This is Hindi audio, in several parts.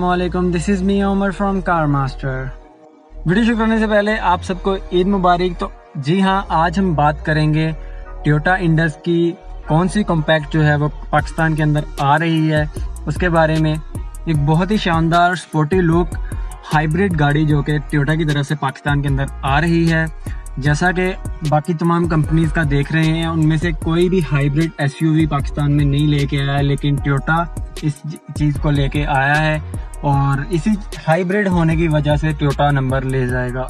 वालेकुम this is me Umar from car master video शुरू करने से पहले आप सबको ईद मुबारक। तो जी हाँ आज हम बात करेंगे टोयोटा इंडस की कौन सी कॉम्पैक्ट जो है वो पाकिस्तान के अंदर आ रही है। उसके बारे में एक बहुत ही शानदार स्पोर्टी लुक हाइब्रिड गाड़ी जो कि टोयोटा की तरफ़ से पाकिस्तान के अंदर आ रही है। जैसा कि बाकी तमाम कंपनीज़ का देख रहे हैं, उनमें से कोई भी हाइब्रिड एसयूवी पाकिस्तान में नहीं लेके आया है, लेकिन टोयोटा इस चीज़ को लेके आया है और इसी हाइब्रिड होने की वजह से टोयोटा नंबर ले जाएगा।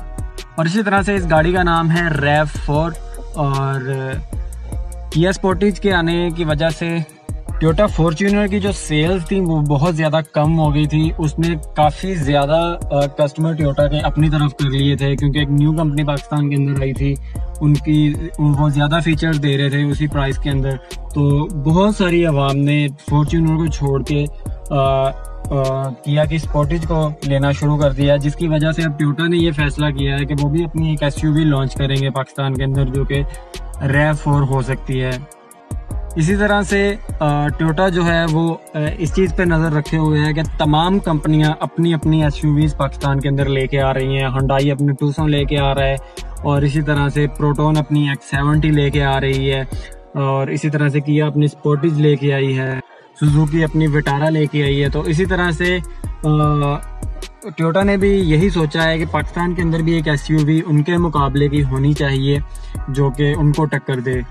और इसी तरह से इस गाड़ी का नाम है रैव फोर और किया स्पोर्टिज के आने की वजह से टोयोटा फॉर्च्यूनर की जो सेल्स थी, वो बहुत ज़्यादा कम हो गई थी। उसने काफ़ी ज़्यादा कस्टमर टोयोटा के अपनी तरफ़ कर लिए थे, क्योंकि एक न्यू कंपनी पाकिस्तान के अंदर आई थी। उनकी, वो ज़्यादा फीचर्स दे रहे थे उसी प्राइस के अंदर। तो बहुत सारी आवाम ने फॉर्च्यूनर को छोड़ के किया कि स्पोर्टिज को लेना शुरू कर दिया, जिसकी वजह से अब टोयोटा ने ये फैसला किया है कि वो भी अपनी एक एस लॉन्च करेंगे पाकिस्तान के अंदर, जो कि रैव फोर हो सकती है। इसी तरह से टोयोटा जो है वो इस चीज़ पे नज़र रखे हुए है कि तमाम कंपनियाँ अपनी अपनी एस पाकिस्तान के अंदर लेके आ रही हैं। हंडाई अपनी टूसो लेके आ रहा है और इसी तरह से प्रोटोन अपनी एक्स सेवेंटी लेके आ रही है और इसी तरह से किया अपनी स्पोर्टिज लेके आई है सुजुकी अपनी विटारा लेके आई है। तो इसी तरह से टोयोटा ने भी यही सोचा है कि पाकिस्तान के अंदर भी एक एसयूवी उनके मुकाबले की होनी चाहिए जो कि उनको टक्कर दे।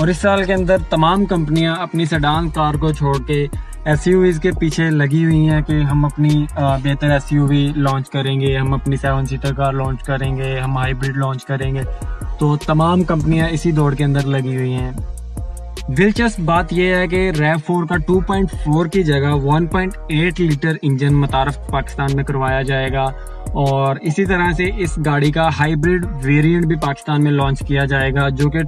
और इस साल के अंदर तमाम कंपनियाँ अपनी सडान कार को छोड़ के एस के पीछे लगी हुई हैं कि हम अपनी बेहतर एस लॉन्च करेंगे, हम अपनी सेवन सीटर कार लॉन्च करेंगे, हम हाइब्रिड लॉन्च करेंगे। तो तमाम कंपनियाँ इसी दौड़ के अंदर लगी हुई हैं। दिलचस्प बात यह है कि रैव फोर का 2.4 की जगह 1.8 लीटर इंजन मतारफ पाकिस्तान में करवाया जाएगा और इसी तरह से इस गाड़ी का हाइब्रिड वेरिएंट भी पाकिस्तान में लॉन्च किया जाएगा, जो कि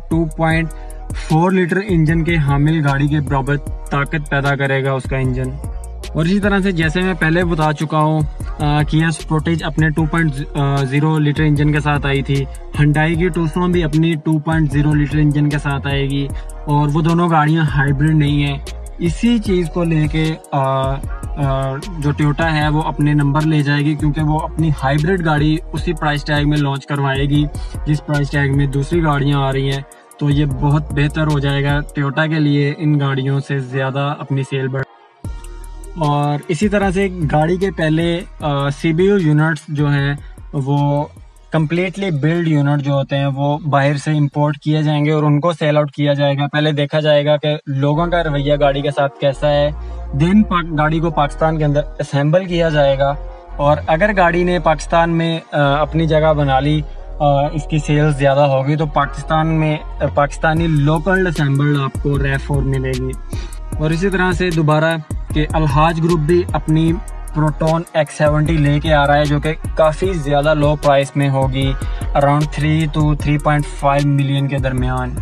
फोर लीटर इंजन के हामिल गाड़ी के बराबर ताकत पैदा करेगा उसका इंजन। और इसी तरह से जैसे मैं पहले बता चुका हूँ किया स्पोर्टेज अपने 2.0 लीटर इंजन के साथ आई थी। हंडाई की टूसो भी अपनी 2.0 लीटर इंजन के साथ आएगी। और वो दोनों गाड़ियाँ हाइब्रिड नहीं है। इसी चीज़ को लेके जो टोयोटा है, वो अपने नंबर ले जाएगी, क्योंकि वो अपनी हाइब्रिड गाड़ी उसी प्राइस टैग में लॉन्च करवाएगी, जिस प्राइस टैग में दूसरी गाड़ियाँ आ रही हैं। तो ये बहुत बेहतर हो जाएगा टोयोटा के लिए इन गाड़ियों से ज़्यादा अपनी सेल बढ़ और इसी तरह से गाड़ी के पहले सी बी यू यूनिट्स जो हैं, वो कम्प्लीटली बिल्ड यूनिट जो होते हैं, वो बाहर से इंपोर्ट किए जाएँगे और उनको सेल आउट किया जाएगा। पहले देखा जाएगा कि लोगों का रवैया गाड़ी के साथ कैसा है। दिन गाड़ी को पाकिस्तान के अंदर असम्बल किया जाएगा और अगर गाड़ी ने पाकिस्तान में अपनी जगह बना ली इसकी सेल्स ज़्यादा होगी तो पाकिस्तान में पाकिस्तानी लोकल असेंबल्ड आपको रेफोर मिलेगी। और इसी तरह से दोबारा के अलहाज ग्रुप भी अपनी प्रोटोन एक्स सेवेंटी लेके आ रहा है, जो कि काफ़ी ज़्यादा लो प्राइस में होगी around three two three point five million के दरमियान।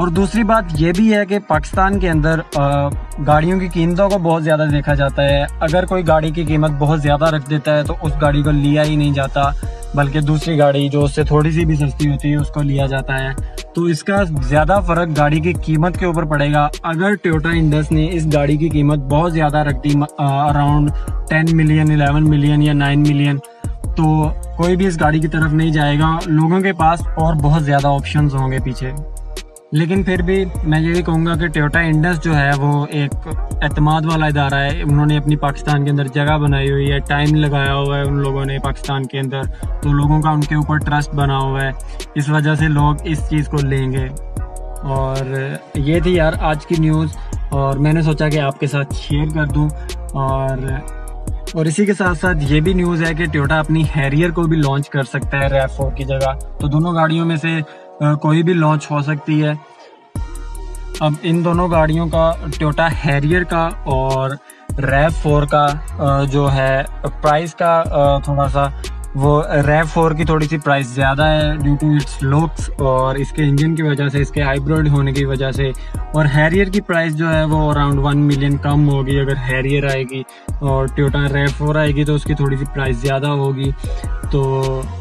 और दूसरी बात यह भी है कि पाकिस्तान के अंदर गाड़ियों की कीमतों को बहुत ज़्यादा देखा जाता है। अगर कोई गाड़ी की कीमत बहुत ज़्यादा रख देता है तो उस गाड़ी को लिया ही नहीं जाता। बल्कि दूसरी गाड़ी जो उससे थोड़ी सी भी सस्ती होती है, उसको लिया जाता है। तो इसका ज़्यादा फ़र्क गाड़ी की कीमत के ऊपर पड़ेगा। अगर टोयोटा इंडस ने इस गाड़ी की कीमत बहुत ज़्यादा रख दी around ten million eleven million या नाइन मिलियन तो कोई भी इस गाड़ी की तरफ़ नहीं जाएगा। लोगों के पास और बहुत ज़्यादा ऑप्शंस होंगे पीछे। लेकिन फिर भी मैं यही कहूँगा कि टोयोटा इंडस जो है, वो एक एतमाद वाला इदारा है। उन्होंने अपनी पाकिस्तान के अंदर जगह बनाई हुई है टाइम लगाया हुआ है उन लोगों ने पाकिस्तान के अंदर। तो लोगों का उनके ऊपर ट्रस्ट बना हुआ है। इस वजह से लोग इस चीज़ को लेंगे। और ये थी यार आज की न्यूज़ और मैंने सोचा कि आपके साथ शेयर कर दूँ। और और इसी के साथ साथ ये भी न्यूज़ है कि टोयोटा अपनी हैरियर को भी लॉन्च कर सकता है रैफ फोर की जगह। तो दोनों गाड़ियों में से कोई भी लॉन्च हो सकती है। अब इन दोनों गाड़ियों का टोटा हैरियर का और रैव फोर का जो है प्राइस का थोड़ा सा वो रैव फोर की थोड़ी सी प्राइस ज़्यादा है ड्यू टू इट्स लुक्स और इसके इंजन की वजह से, इसके हाइब्रिड होने की वजह से। और हैरियर की प्राइस जो है, वो अराउंड वन मिलियन कम होगी अगर हैरियर आएगी और टोटा रैव फोर आएगी तो उसकी थोड़ी सी प्राइस ज़्यादा होगी। तो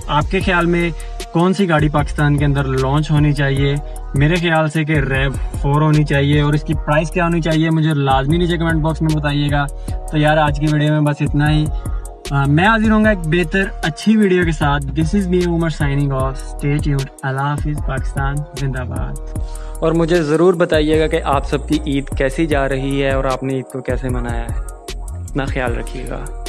आपके ख्याल में कौन सी गाड़ी पाकिस्तान के अंदर लॉन्च होनी चाहिए? मेरे ख्याल से कि रैब फोर होनी चाहिए और इसकी प्राइस क्या होनी चाहिए मुझे लाजमी नीचे कमेंट बॉक्स में बताइएगा। तो यार आज की वीडियो में बस इतना ही। आ, मैं हाजिर हूँ एक बेहतर अच्छी वीडियो के साथ। This is me Umar signing off state हाफिज़ पाकिस्तान जिंदाबाद और मुझे ज़रूर बताइएगा कि आप सबकी ईद कैसी जा रही है और आपने ईद को कैसे मनाया है। अपना ख्याल रखिएगा।